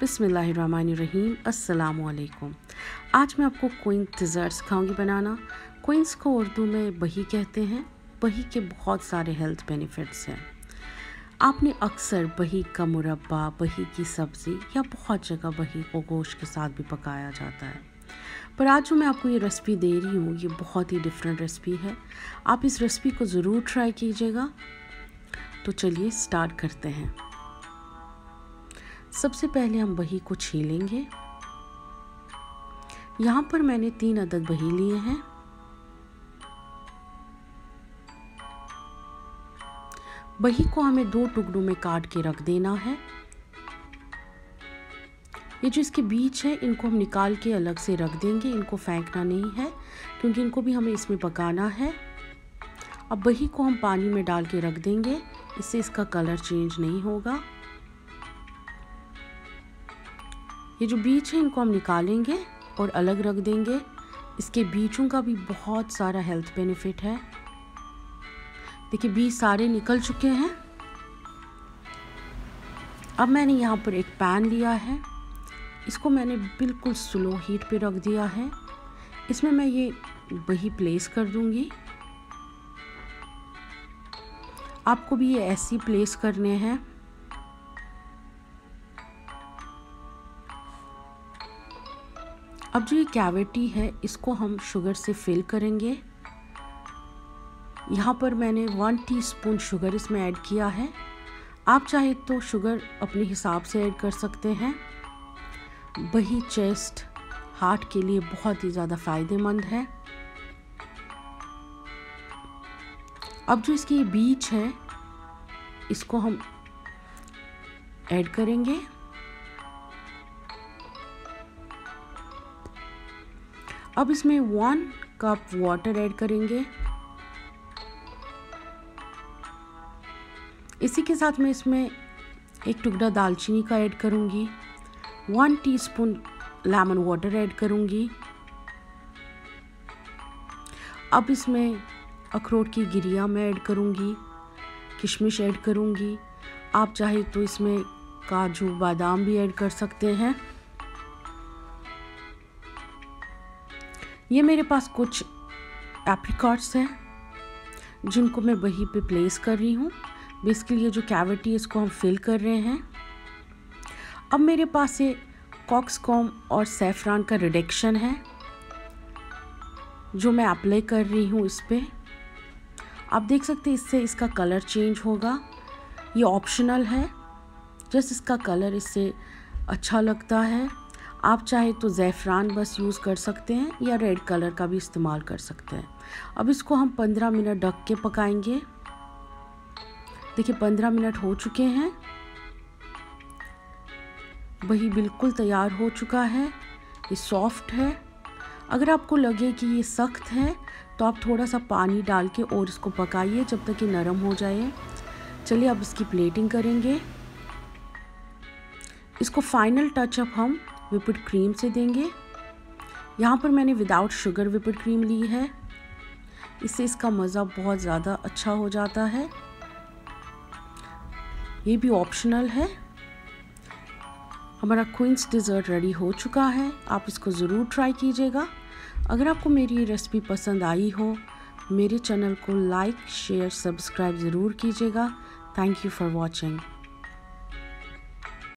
बिसमीम अस्सलामुअलैकुम। आज मैं आपको कोइन डिज़र्ट सिखाऊँगी बनाना। कोइंस को उर्दू में बही कहते हैं। बही के बहुत सारे हेल्थ बेनिफिट्स हैं। आपने अक्सर बही का मुरब्बा, बही की सब्ज़ी या बहुत जगह बही को गोश्त के साथ भी पकाया जाता है। पर आज जो मैं आपको ये रेसिपी दे रही हूँ, ये बहुत ही डिफरेंट रेसिपी है। आप इस रेसिपी को ज़रूर ट्राई कीजिएगा। तो चलिए स्टार्ट करते हैं। सबसे पहले हम बही को छीलेंगे। यहाँ पर मैंने तीन अदद बही लिए हैं। बही को हमें दो टुकड़ों में काट के रख देना है। ये जो इसके बीच है, इनको हम निकाल के अलग से रख देंगे। इनको फेंकना नहीं है, क्योंकि इनको भी हमें इसमें पकाना है। अब बही को हम पानी में डाल के रख देंगे। इससे इसका कलर चेंज नहीं होगा। ये जो बीज है, इनको हम निकालेंगे और अलग रख देंगे। इसके बीजों का भी बहुत सारा हेल्थ बेनिफिट है। देखिए बीज सारे निकल चुके हैं। अब मैंने यहाँ पर एक पैन लिया है। इसको मैंने बिल्कुल स्लो हीट पे रख दिया है। इसमें मैं ये वही प्लेस कर दूँगी। आपको भी ये ऐसी प्लेस करने हैं। अब जो ये कैविटी है, इसको हम शुगर से फिल करेंगे। यहाँ पर मैंने वन टीस्पून शुगर इसमें ऐड किया है। आप चाहे तो शुगर अपने हिसाब से ऐड कर सकते हैं। वही चेस्ट हार्ट के लिए बहुत ही ज़्यादा फ़ायदेमंद है। अब जो इसकी बीच है, इसको हम ऐड करेंगे। अब इसमें वन कप वाटर ऐड करेंगे। इसी के साथ मैं इसमें एक टुकड़ा दालचीनी का ऐड करूँगी। One teaspoon lemon water add करूँगी। अब इसमें अखरोट की गिरिया मैं ऐड करूँगी, किशमिश ऐड करूँगी। आप चाहे तो इसमें काजू बादाम भी ऐड कर सकते हैं। ये मेरे पास कुछ एप्रिकॉट्स हैं, जिनको मैं वहीं पे प्लेस कर रही हूँ। बेसिकली ये जो कैविटी इसको हम फिल कर रहे हैं। अब मेरे पास ये कॉक्सकॉम और सेफ्रान का रिडक्शन है, जो मैं अप्लाई कर रही हूँ इस पर आप देख सकते हैं, इससे इसका कलर चेंज होगा। ये ऑप्शनल है जस्ट इसका कलर इससे अच्छा लगता है। आप चाहे तो ज़ैफ़रान बस यूज़ कर सकते हैं या रेड कलर का भी इस्तेमाल कर सकते हैं। अब इसको हम 15 मिनट ढक के पकाएँगे। देखिए 15 मिनट हो चुके हैं। वही बिल्कुल तैयार हो चुका है। ये सॉफ्ट है। अगर आपको लगे कि ये सख्त है तो आप थोड़ा सा पानी डाल के और इसको पकाइए जब तक ये नरम हो जाए। चलिए, अब इसकी प्लेटिंग करेंगे। इसको फाइनल टचअप हम विपिड क्रीम से देंगे। यहाँ पर मैंने विदाउट शुगर विपिड क्रीम ली है। इससे इसका मज़ा बहुत ज़्यादा अच्छा हो जाता है। ये भी ऑप्शनल है। हमारा क्वींस डिज़र्ट रेडी हो चुका है। आप इसको ज़रूर ट्राई कीजिएगा। अगर आपको मेरी ये रेसिपी पसंद आई हो, मेरे चैनल को लाइक शेयर सब्सक्राइब ज़रूर कीजिएगा। Thank you for watching